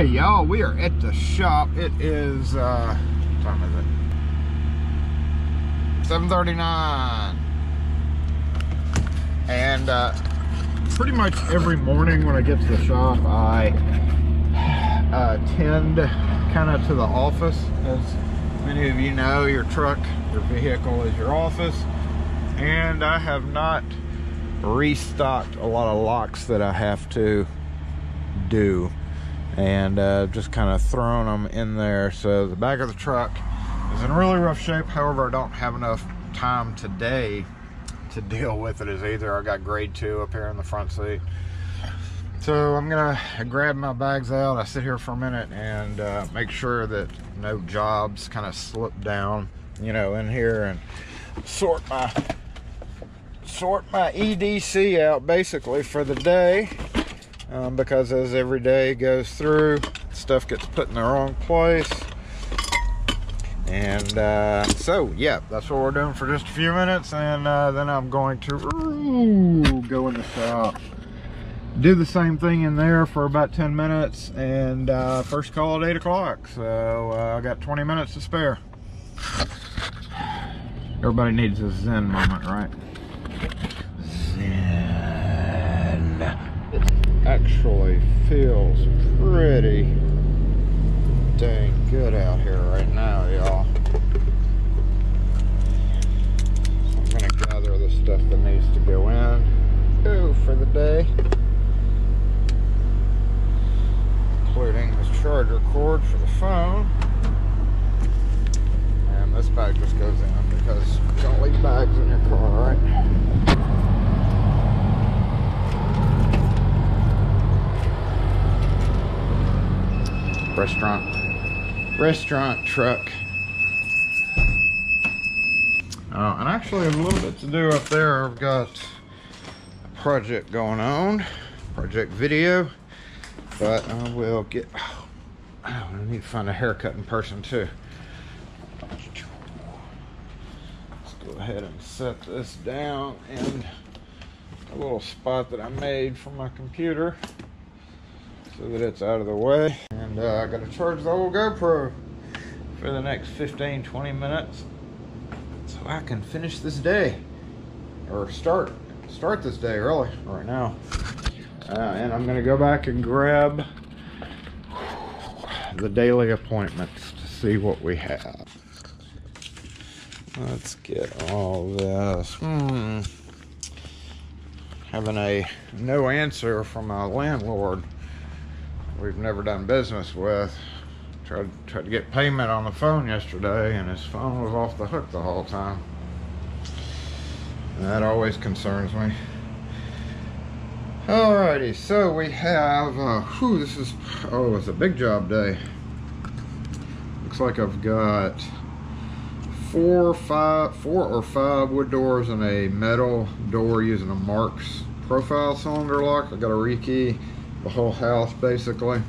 Hey y'all, we are at the shop. It is, uh, what time is it? 7.39. And uh, pretty much every morning when I get to the shop, I uh, tend kind of to the office. As many of you know, your truck, your vehicle is your office. And I have not restocked a lot of locks that I have to do and uh, just kind of thrown them in there. So the back of the truck is in really rough shape. However I don't have enough time today to deal with it as either. I got grade two up here in the front seat. So I'm gonna grab my bags out. I sit here for a minute and uh, make sure that no jobs kind of slip down you know in here and sort my sort my EDC out basically for the day um, because as every day goes through, stuff gets put in the wrong place. And uh, so, yeah, that's what we're doing for just a few minutes. And uh, then I'm going to ooh, go in the shop. Do the same thing in there for about 10 minutes. And uh, first call at 8 o'clock. So uh, I got 20 minutes to spare. Everybody needs a zen moment, right? Actually feels pretty dang good out here right now, y'all. I'm gonna gather the stuff that needs to go in. Ooh, for the day. Including this charger cord for the phone. And this bag just goes in because don't leave bags in your car, right? Restaurant. Restaurant truck. Uh, and actually a little bit to do up there. I've got a project going on project video but I will get oh, I need to find a haircut in person too. Let's go ahead and set this down in a little spot that I made for my computer so that it's out of the way. And uh, I got to charge the old GoPro for the next 15, 20 minutes so I can finish this day or start start this day early right now. Uh, and I'm gonna go back and grab the daily appointments to see what we have. Let's get all this. Hmm. Having a no answer from my landlord we've never done business with. Tried, tried to get payment on the phone yesterday and his phone was off the hook the whole time. And that always concerns me. Alrighty, so we have, uh, whew, this is, oh, it's a big job day. Looks like I've got four, five, four or five wood doors and a metal door using a Marks profile cylinder lock. I got a rekey the whole house basically.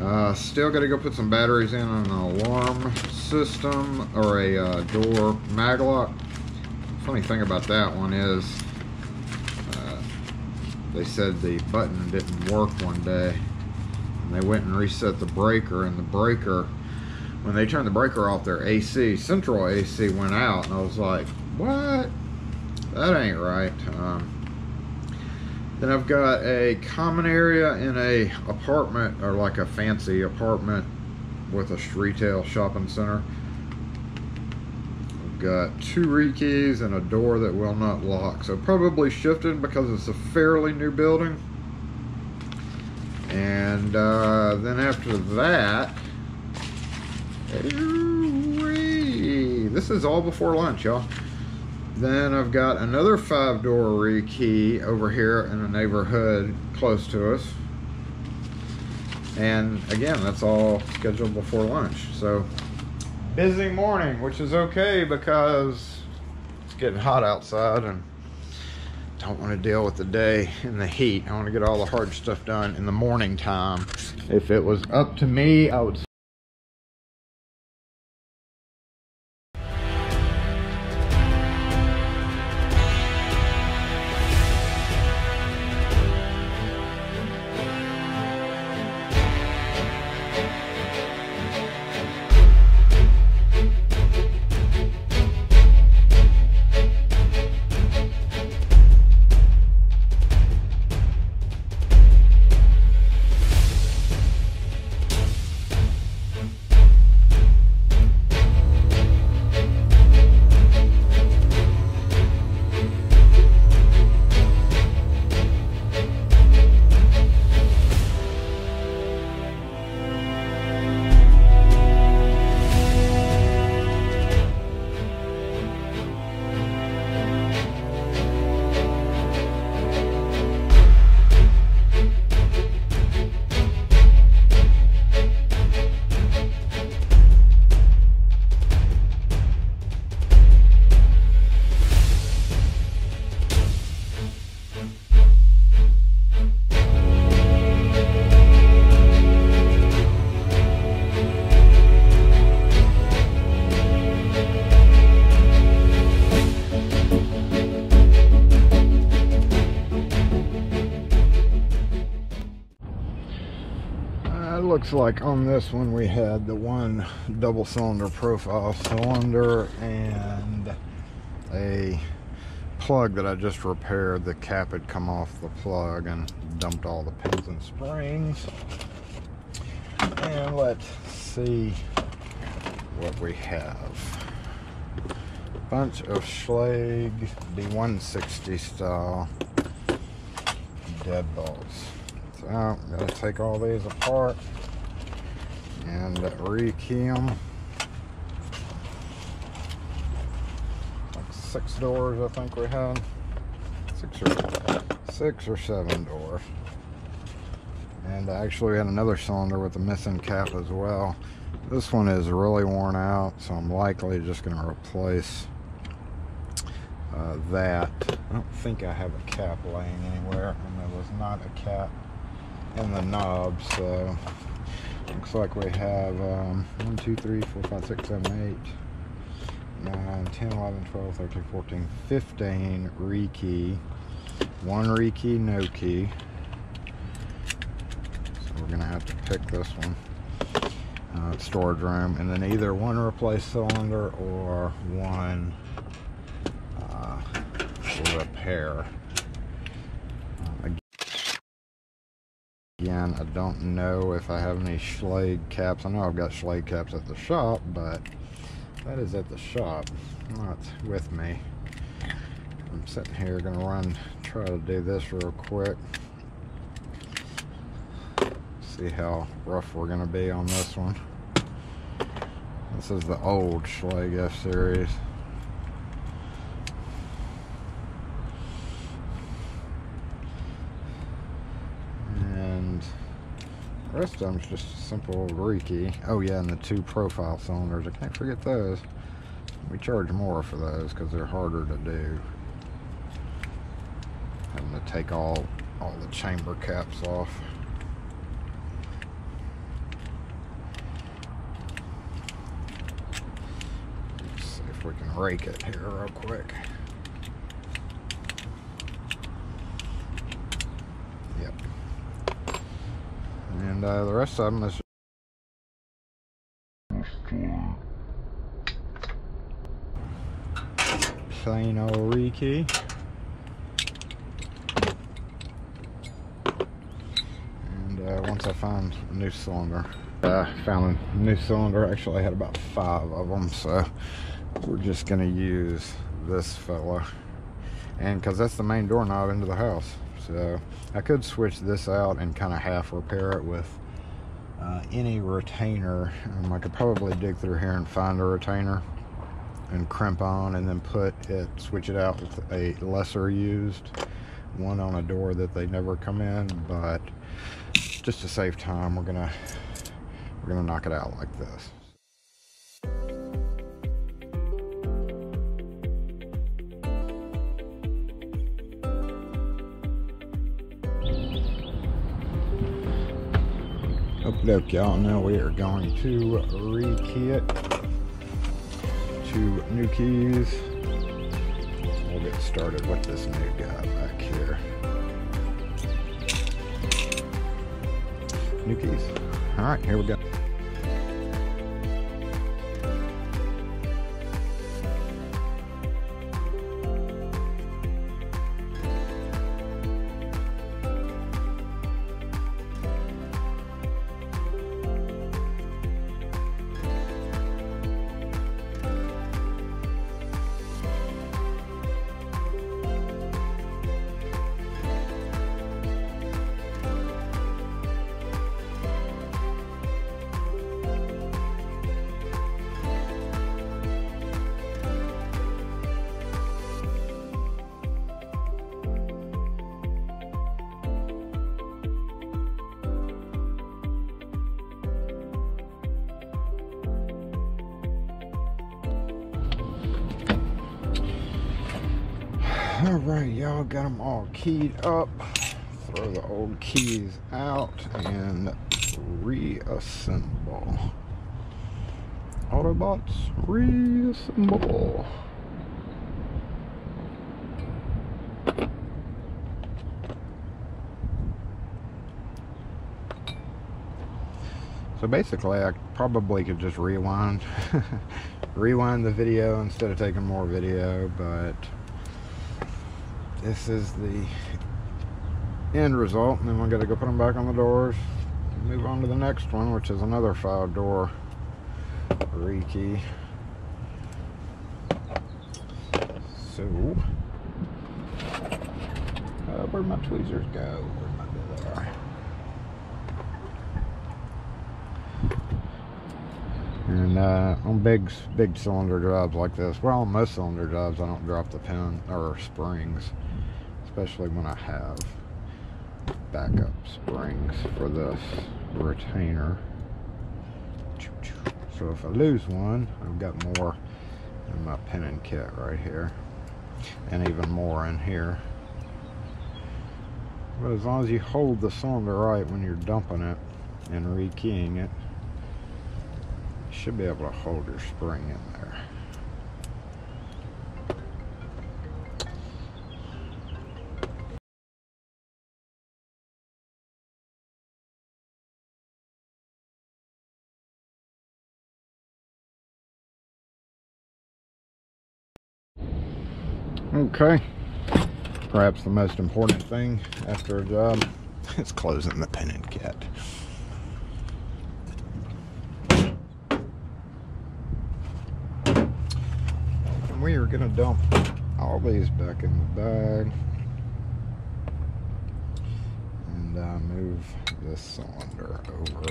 Uh, still got to go put some batteries in an alarm system or a uh, door maglock. Funny thing about that one is uh, they said the button didn't work one day and they went and reset the breaker and the breaker when they turned the breaker off their AC central AC went out and I was like what that ain't right um, then I've got a common area in a apartment or like a fancy apartment with a retail shopping center. I've got two rekeys and a door that will not lock. So probably shifted because it's a fairly new building. And uh, then after that, this is all before lunch, y'all. Then I've got another five door rekey over here in a neighborhood close to us. And again, that's all scheduled before lunch. So busy morning, which is okay because it's getting hot outside and don't want to deal with the day in the heat. I want to get all the hard stuff done in the morning time. If it was up to me, I would looks like on this one we had the one double cylinder profile cylinder and a plug that I just repaired. The cap had come off the plug and dumped all the pins and springs. And let's see what we have. Bunch of Schlage D160 style deadbolts. So I'm gonna take all these apart and rekey them. Like six doors I think we had. Six or six or seven doors. And actually we had another cylinder with a missing cap as well. This one is really worn out, so I'm likely just gonna replace uh, that. I don't think I have a cap laying anywhere, and there was not a cap in the knob, so looks like we have um, 1, 2, 3, 4, 5, 6, 7, 8, 9, 10, 11, 12, 13, 14, 15 rekey. One rekey, no key. So we're going to have to pick this one. Uh, storage room and then either one replace cylinder or one repair. Uh, again, I don't know if I have any Schlage caps. I know I've got Schlage caps at the shop, but that is at the shop, not with me. I'm sitting here gonna run, try to do this real quick. See how rough we're gonna be on this one. This is the old Schlage F-Series. The rest of them's just simple rekey. Oh yeah, and the two profile cylinders. I can't forget those. We charge more for those because they're harder to do. Having to take all all the chamber caps off. Let's see if we can rake it here real quick. And uh, the rest of them is plain old rekey. And uh, once I find a new cylinder, I uh, found a new cylinder. Actually, I had about five of them, so we're just gonna use this fella. And because that's the main doorknob into the house. So I could switch this out and kind of half repair it with uh, any retainer. Um, I could probably dig through here and find a retainer and crimp on and then put it, switch it out with a lesser used one on a door that they never come in. But just to save time, we're gonna we're gonna knock it out like this. Look, y'all, now we are going to rekey it. Two new keys. We'll get started with this new guy back here. New keys. All right, here we go. Right y'all got them all keyed up. Throw the old keys out and reassemble. Autobots reassemble. So basically I probably could just rewind rewind the video instead of taking more video but this is the end result and then we got to go put them back on the doors. Move on to the next one which is another five door rekey. So uh, where'd my tweezers go? And uh, on big big cylinder jobs like this, well, on most cylinder jobs, I don't drop the pin or springs, especially when I have backup springs for this retainer. So if I lose one, I've got more in my pinning kit right here, and even more in here. But as long as you hold the cylinder right when you're dumping it and rekeying it, you should be able to hold your spring in there. Okay, perhaps the most important thing after a job is closing the pinning kit. we are going to dump all these back in the bag and uh, move this cylinder over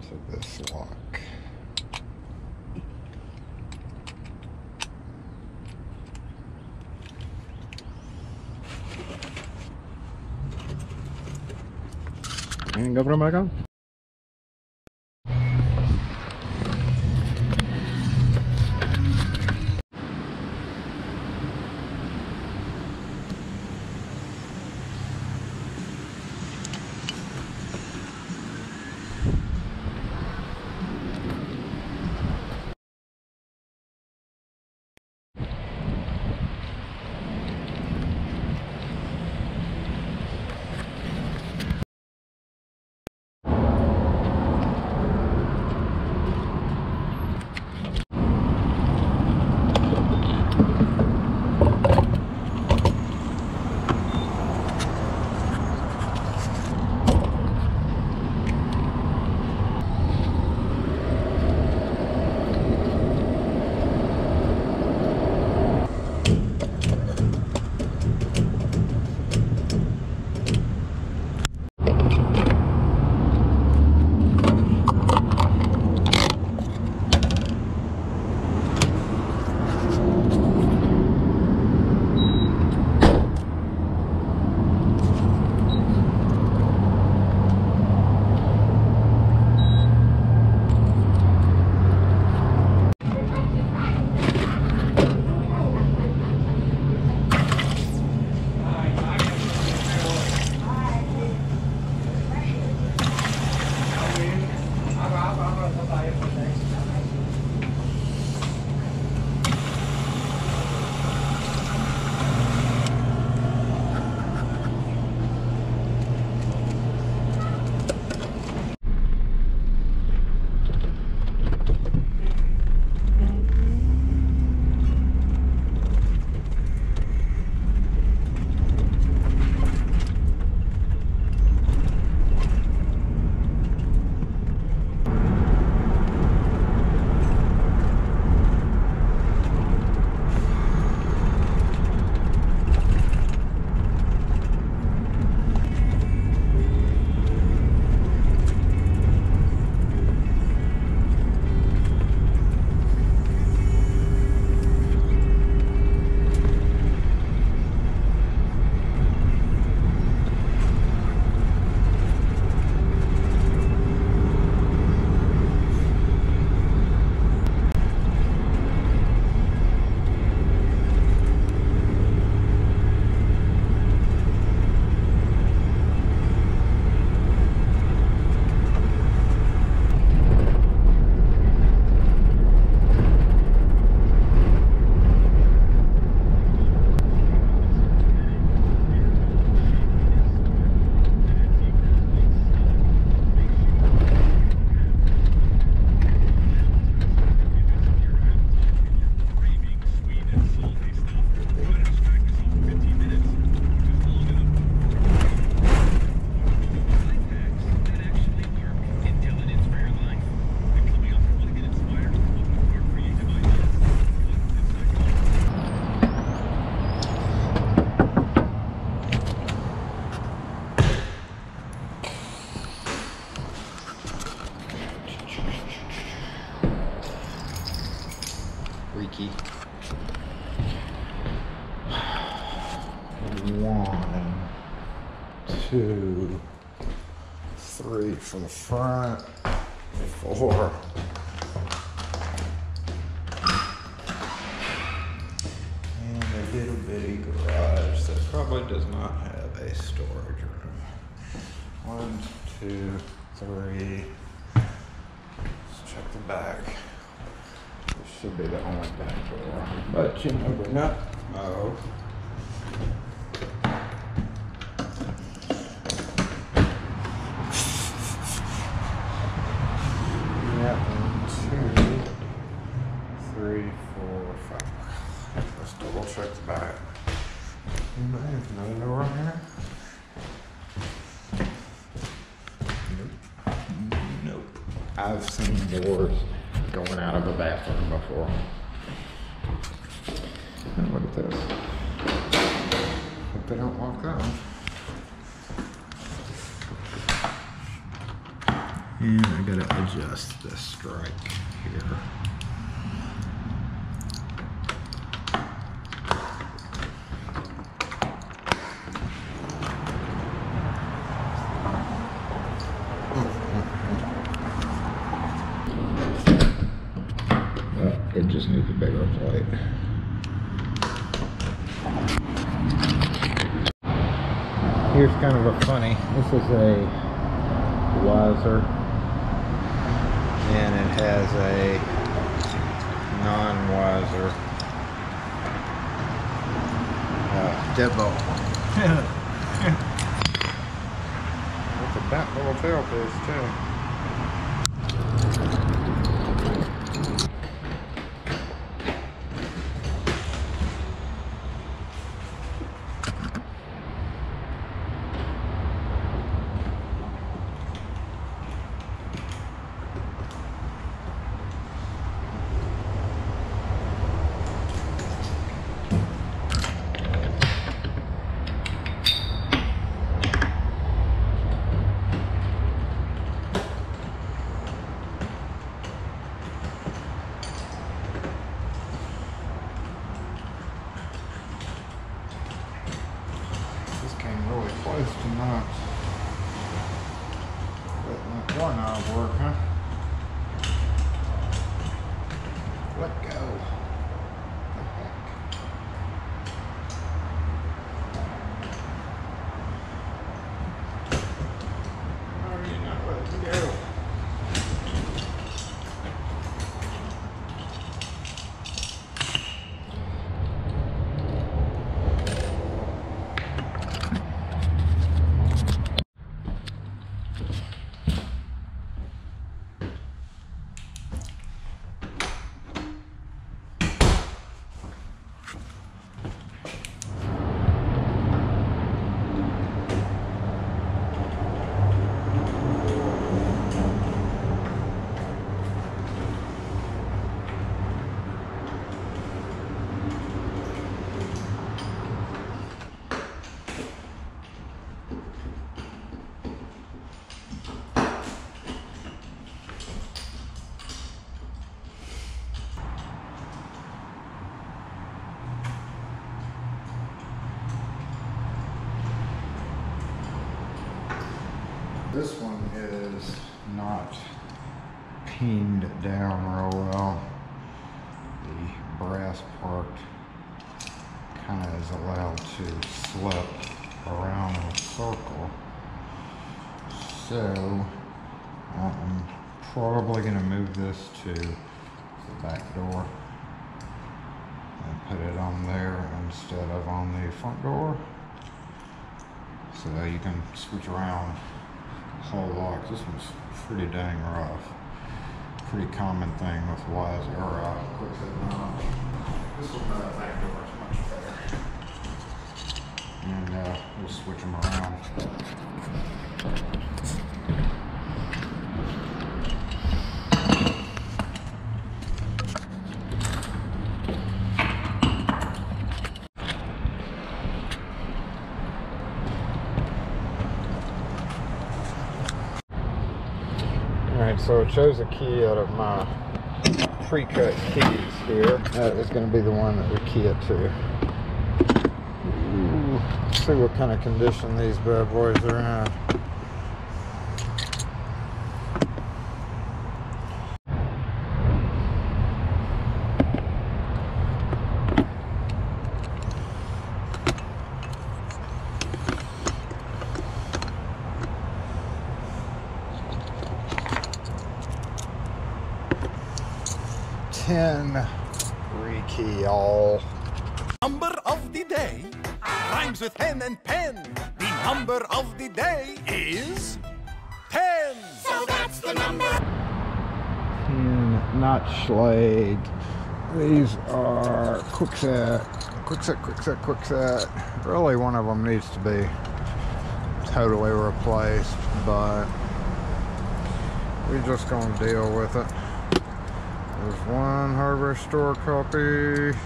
to this lock. And go them back on. Parang puro. Three, four, five. Let's double check the back. Anybody? Another door in here? Nope. Nope. I've seen doors going out of a bathroom before. And look at this. Hope they don't lock that one. And I gotta adjust this strike here. Uh, It just needs a bigger plate. Here's kind of a funny, this is a Weiser. And it has a non-Weiser uh, deadbolt. That's a bat little tailpiece too. This one is not pinned down real well. The brass part kind of is allowed to slip around in a circle. So I'm probably going to move this to the back door and put it on there instead of on the front door so you can switch around whole locks. This one's pretty dang rough. Pretty common thing with wise or. This one uh, back door is much better. And uh, we'll switch them around. Alright, so it shows a key out of my pre-cut keys here. That is going to be the one that we key it to. Ooh, see what kind of condition these bad boys are in. These are Kwikset, Kwikset, Kwikset, Kwikset. Really, one of them needs to be totally replaced, but we're just gonna deal with it. There's one hardware store copy,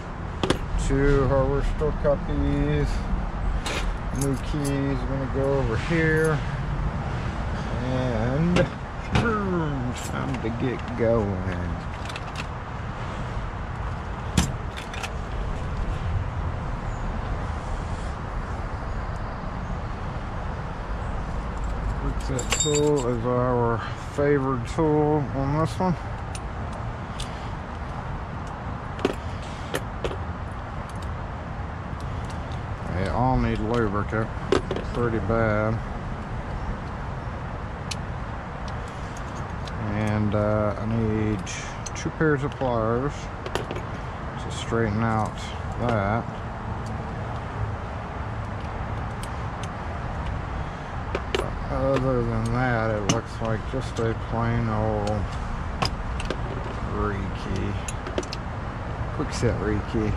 two hardware store copies. New keys, we're gonna go over here. And boom, time to get going. That tool is our favored tool on this one. They all need lubricant pretty bad. And uh, I need two pairs of pliers to straighten out that. Other than that, it looks like just a plain old rekey. Kwikset rekey.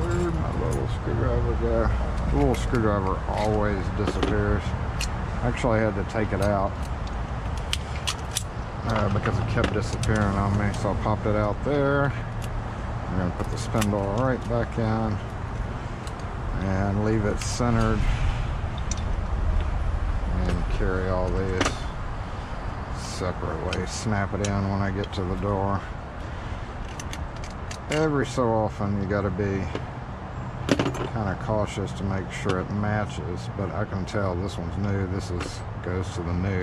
Where'd my little screwdriver go? The little screwdriver always disappears. Actually, I had to take it out uh, because it kept disappearing on me. So I popped it out there. I'm going to put the spindle right back in and leave it centered and carry all these separately. Snap it in when I get to the door. Every so often you got to be kind of cautious to make sure it matches but I can tell this one's new this is goes to the new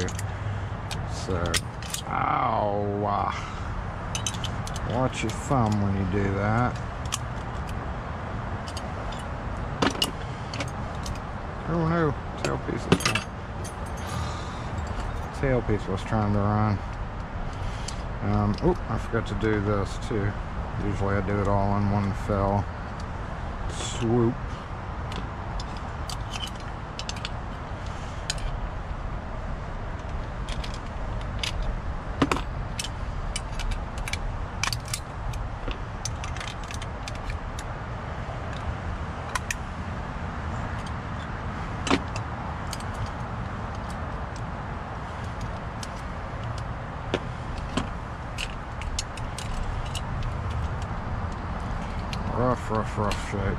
so ow watch your thumb when you do that oh no. Tailpiece is tailpiece was trying to run. Um, oh I forgot to do this too. Usually I do it all in one fell swoop. Rough, rough, rough shape.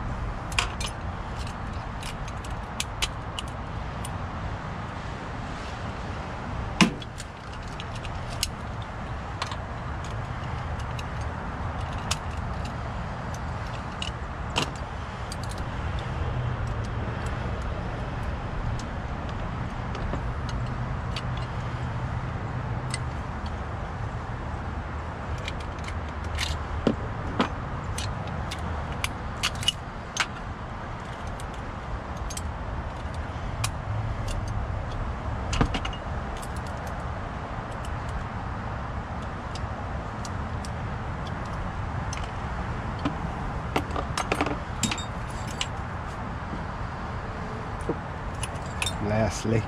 Lastly,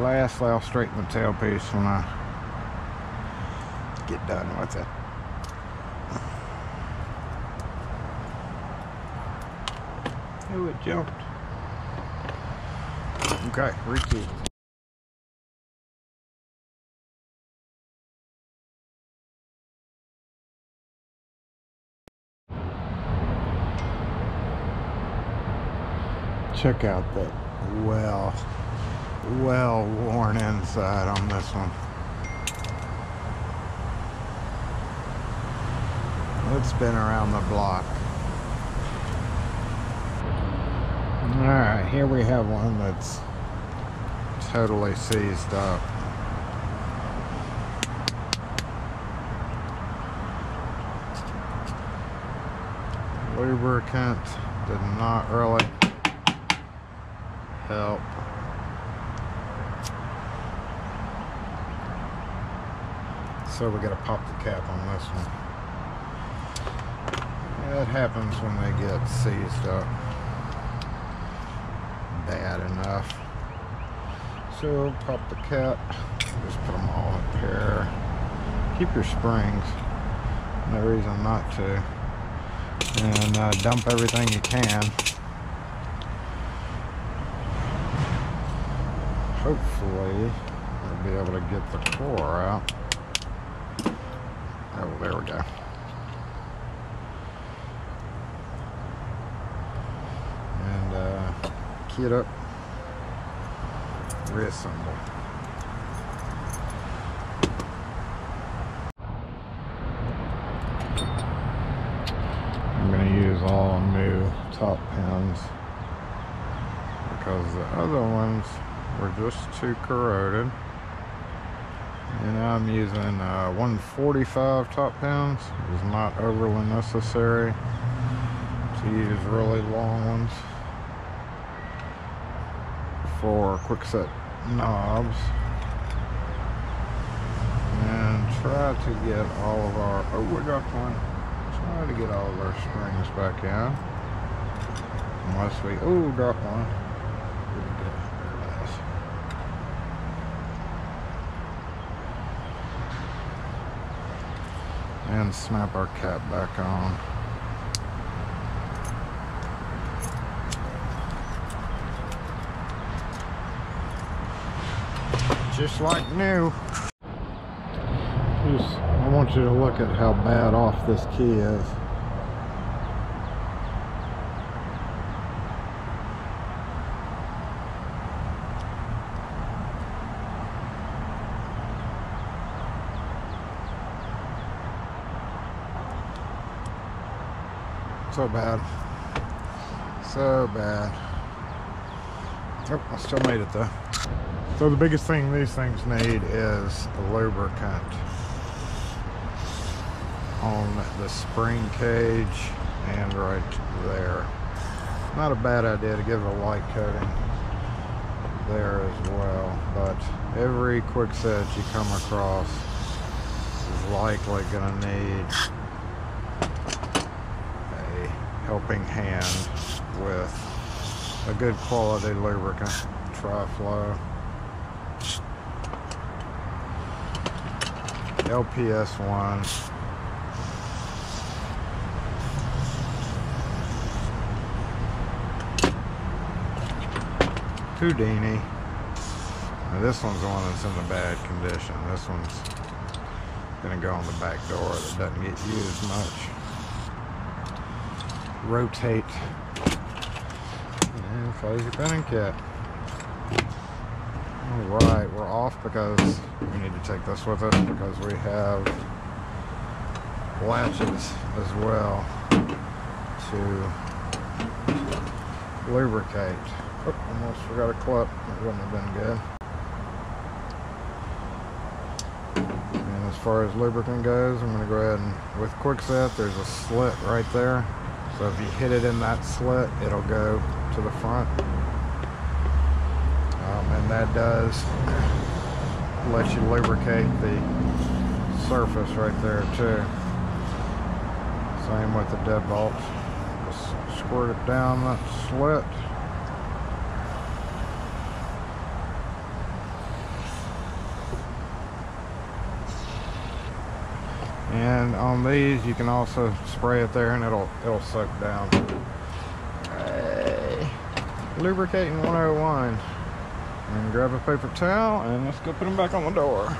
lastly, I'll straighten the tailpiece when I get done with it. Oh, it jumped. Okay, rekey. Check out that well worn inside on this one. It's been around the block. Alright, here we have one that's totally seized up. Lubricant did not really help. So we gotta pop the cap on this one. It happens when they get seized up bad enough. So pop the cap, just put them all up here. Keep your springs, no reason not to. And uh, dump everything you can. Hopefully, we'll be able to get the core out. Oh, there we go. And uh, key it up, reassemble. I'm going to use all new top pins because the other ones were just too corroded. And I'm using uh, 145 top pins. It's not overly necessary to use really long ones for Kwikset knobs. And try to get all of our, oh we got one. Try to get all of our springs back in. Unless we, oh drop one. Pretty good. There it is. And snap our cap back on. Just like new. Just, I want you to look at how bad off this key is. Bad. So bad. Oh, I still made it though. So the biggest thing these things need is a lubricant on the spring cage and right there. Not a bad idea to give it a light coating there as well, but every Kwikset you come across is likely going to need helping hand with a good quality lubricant, Tri-Flow. LPS one. Houdini. Now this one's the one that's in the bad condition. This one's gonna go on the back door that doesn't get used much rotate and close your pinning kit. Alright, we're off because we need to take this with us because we have latches as well to lubricate. Oh, almost forgot a clip. That wouldn't have been good. And as far as lubricant goes, I'm going to go ahead and with Kwikset, there's a slit right there so if you hit it in that slit, it'll go to the front. Um, and that does let you lubricate the surface right there too. Same with the deadbolt. Just squirt it down that slit. and on these you can also spray it there and it'll it'll soak down. Hey. lubricating 101 and grab a paper towel and let's go put them back on the door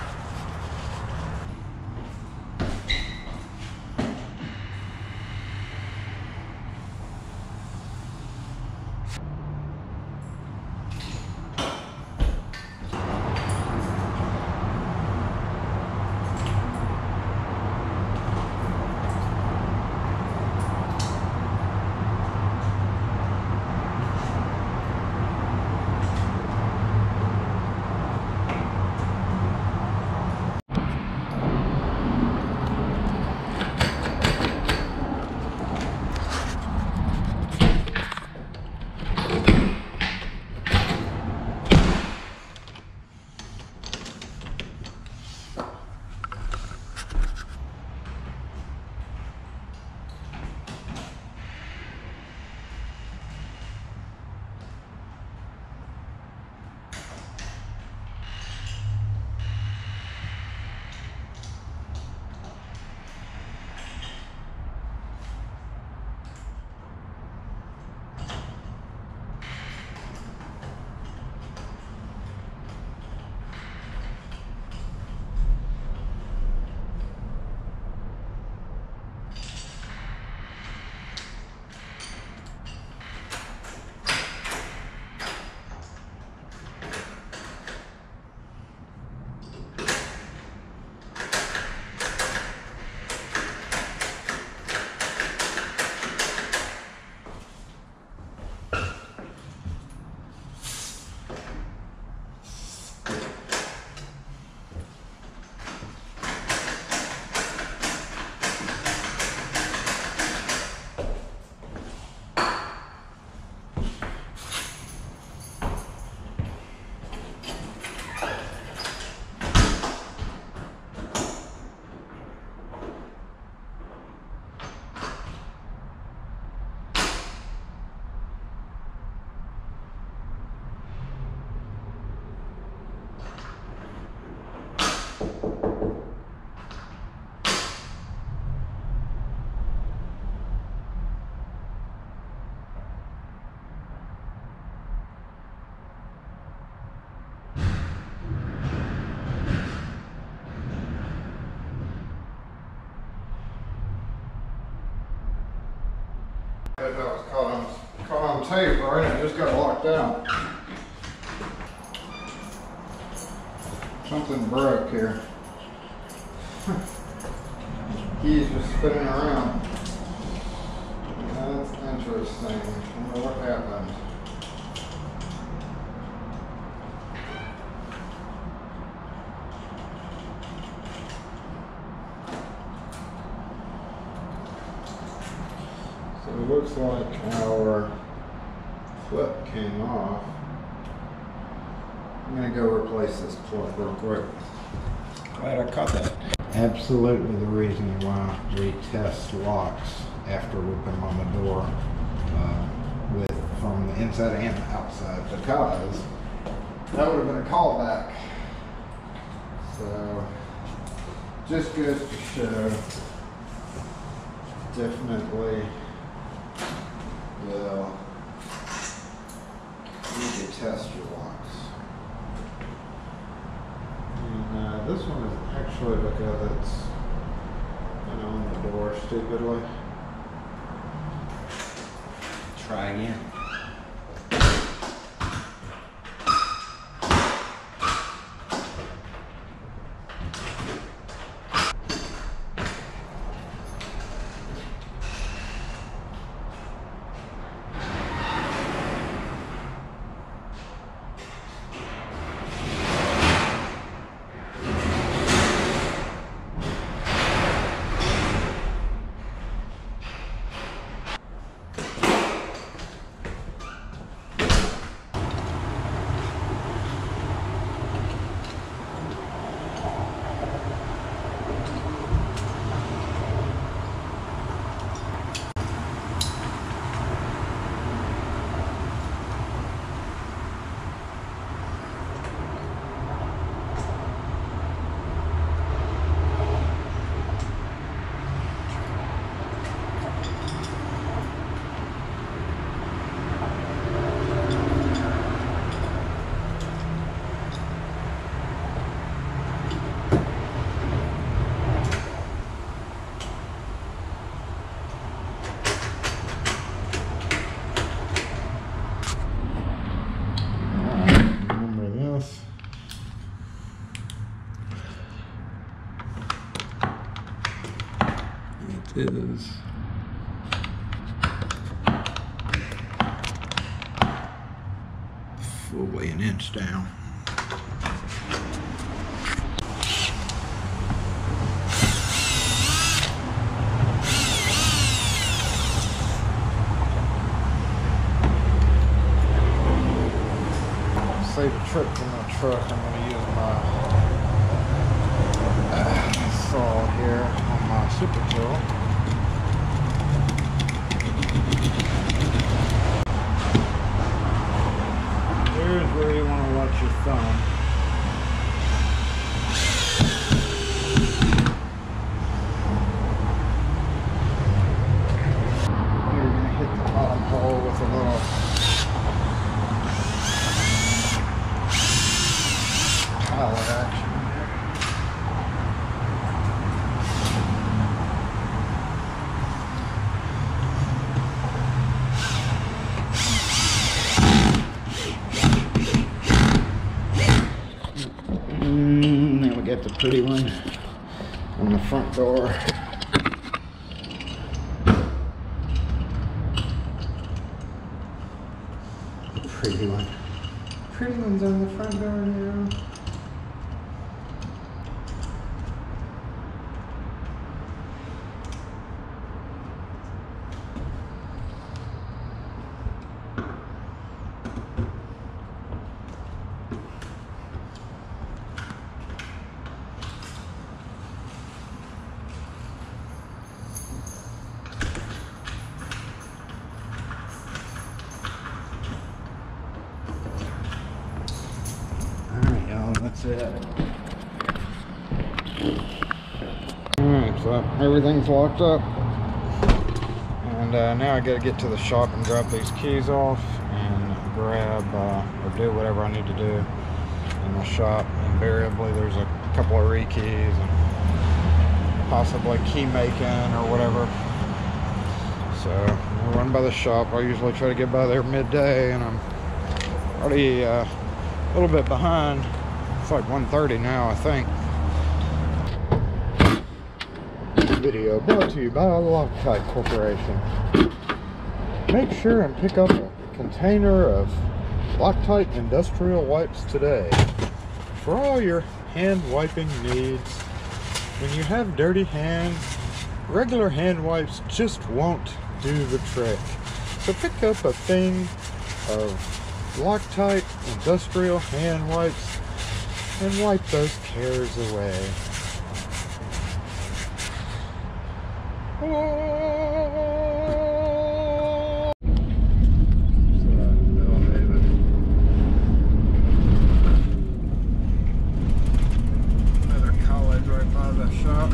on tape, right? It just got locked out. Something broke here. Keys just spinning around. That's interesting. I wonder what happened. So it looks like our clip came off. I'm gonna go replace this clip real quick. Glad I caught that. Absolutely the reason why we test locks after we put them on the door uh, with from the inside and the outside because that would have been a callback. So just goes to show definitely will need to test your locks. And uh, this one actually because it's been on the door stupidly. Try again. Remember this. It is. Fully an inch down. Save a trip for my truck. I'm going to use my uh, saw here on my super tool. Here's where you want to watch your thumb. 31 on the front door. Alright, so everything's locked up. And uh, now I gotta get to the shop and drop these keys off and grab uh, or do whatever I need to do in the shop. Invariably, there's a couple of rekeys and possibly key making or whatever. So, I run by the shop. I usually try to get by there midday, and I'm already uh, a little bit behind. It's like 1.30 now, I think. Video brought to you by Loctite Corporation. Make sure and pick up a container of Loctite industrial wipes today for all your hand wiping needs. When you have dirty hands, regular hand wipes just won't do the trick. So pick up a thing of Loctite industrial hand wipes and wipe those cares away college right by the shop.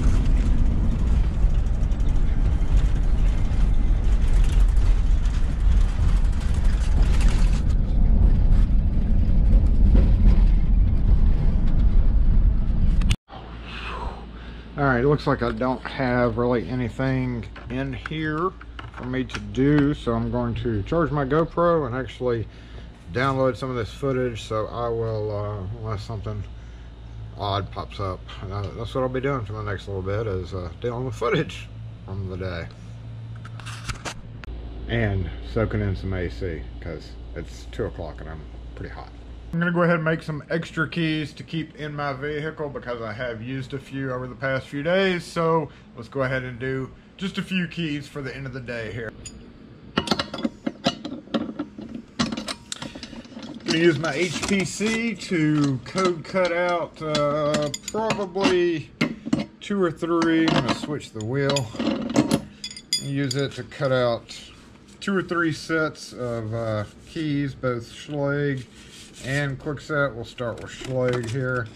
All right, it looks like I don't have really anything in here for me to do, so I'm going to charge my GoPro and actually download some of this footage, so I will, uh, unless something odd pops up, that's what I'll be doing for the next little bit, is uh, dealing with footage from the day. And soaking in some AC, because it's 2 o'clock and I'm pretty hot. I'm gonna go ahead and make some extra keys to keep in my vehicle because I have used a few over the past few days. So let's go ahead and do just a few keys for the end of the day here. I'm Gonna use my HPC to code cut out uh, probably two or three. I'm gonna switch the wheel. And use it to cut out two or three sets of uh, keys, both Schlage and Kwikset. We'll start with Schlage here.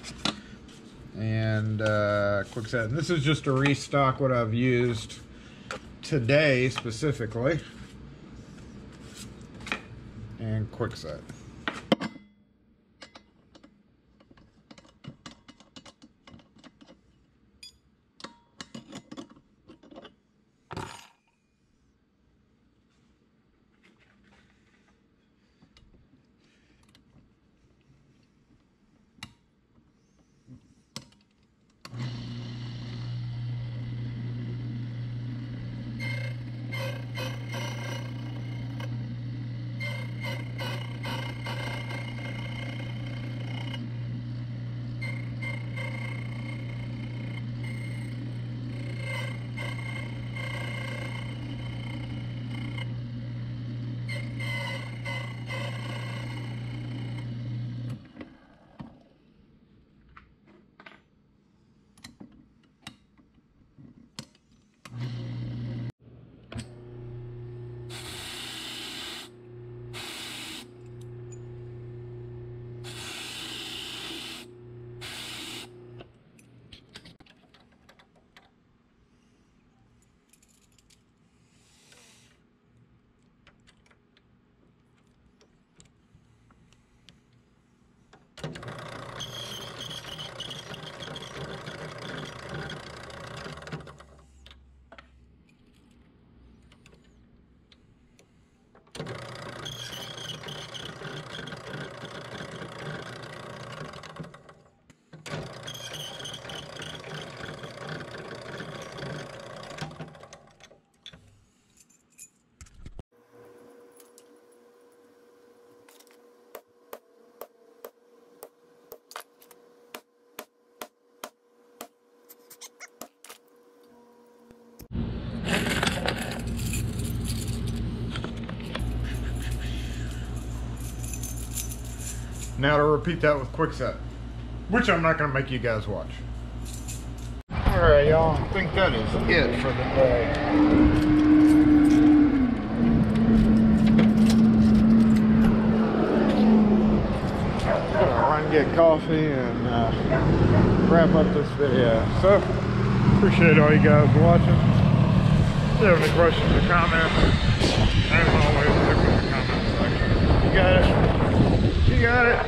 And uh, Kwikset. And this is just a restock what I've used today specifically. And Kwikset. Now to repeat that with Kwikset, which I'm not going to make you guys watch. Alright y'all, I think that is it for the day. Run get coffee and uh, wrap up this video. So, appreciate all you guys watching. If you have any questions or comments, as always, in the comment section. You got it. You got it.